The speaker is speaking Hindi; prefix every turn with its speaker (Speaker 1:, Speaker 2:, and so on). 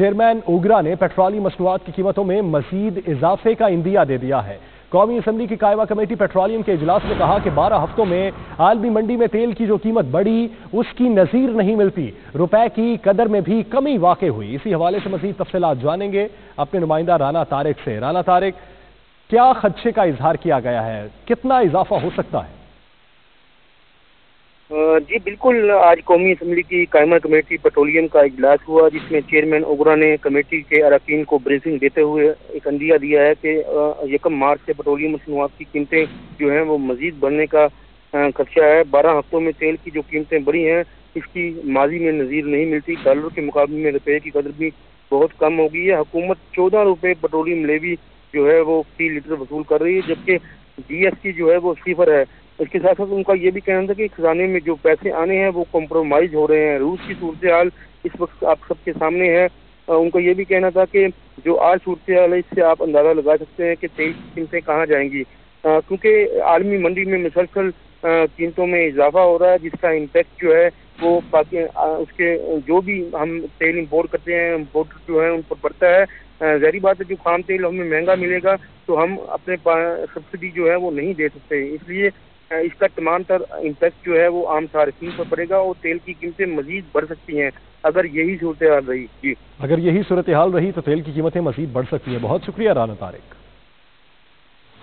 Speaker 1: चेयरमैन ओगरा ने पेट्रोलियम मसनूआत की कीमतों में मजीद इजाफे का इंदिया दे दिया है। कौमी असम्बली की कायवा कमेटी पेट्रोलियम के इजलास में कहा कि 12 हफ्तों में आलमी मंडी में तेल की जो कीमत बढ़ी, उसकी नजीर नहीं मिलती। रुपए की कदर में भी कमी वाक़ हुई। इसी हवाले से मजीद तफसलात जानेंगे। अपने नुमाइंदा राना तारिक से। राना तारिक, क्या खदशे का इजहार किया गया है? कितना इजाफा हो सकता है?
Speaker 2: जी, बिल्कुल, आज कौमी असम्बली की कायमा कमेटी पेट्रोलियम का इजलास हुआ, जिसमें चेयरमैन ओगरा ने कमेटी के अरकान को ब्रीफिंग देते हुए एक अंदिया दिया है कि यकम मार्च से पेट्रोलियम मसनूआत की कीमतें जो हैं वो मजीद बढ़ने का खदशा है। बारह हफ्तों में तेल की जो कीमतें बढ़ी हैं, इसकी माजी में नज़ीर नहीं मिलती। डॉलर के मुकाबले में रुपये की कदर भी बहुत कम हो गई है हुकूमत चौदह रुपये पेट्रोलियम लेवी जो है वो फ़ी लीटर वसूल कर रही है, जबकि जी एस टी जो है वो सिफर है। इसके साथ साथ उनका ये भी कहना था कि खजाने में जो पैसे आने हैं, वो कॉम्प्रोमाइज हो रहे हैं। रूस की सूरत हाल इस वक्त आप सबके सामने है। उनका ये भी कहना था कि जो आज सूरत हाल है, इससे आप अंदाज़ा लगा सकते हैं कि तेल कीमतें कहाँ जाएँगी। क्योंकि आलमी मंडी में मुसलसल कीमतों में इजाफा हो रहा है, जिसका इम्पेक्ट जो है, वो बाकी उसके, जो भी हम तेल इम्पोर्ट करते हैं इम्पोर्ट जो है, उन पर पड़ता है। जहरी बात है, जो खाम तेल हमें महँगा मिलेगा तो हम अपने सब्सिडी जो है, वो नहीं दे सकते। इसलिए इसका तमाम तर इम्पैक्ट जो है, वो आम सार्फिन पर पड़ेगा और तेल की कीमतें मजीद बढ़ सकती हैं, अगर यही सूरत हाल रही। जी।
Speaker 1: अगर यही सूरत हाल रही तो तेल की कीमतें मजीद बढ़ सकती हैं। बहुत शुक्रिया राना तारिक।